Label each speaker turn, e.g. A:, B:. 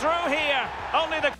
A: through here. Only the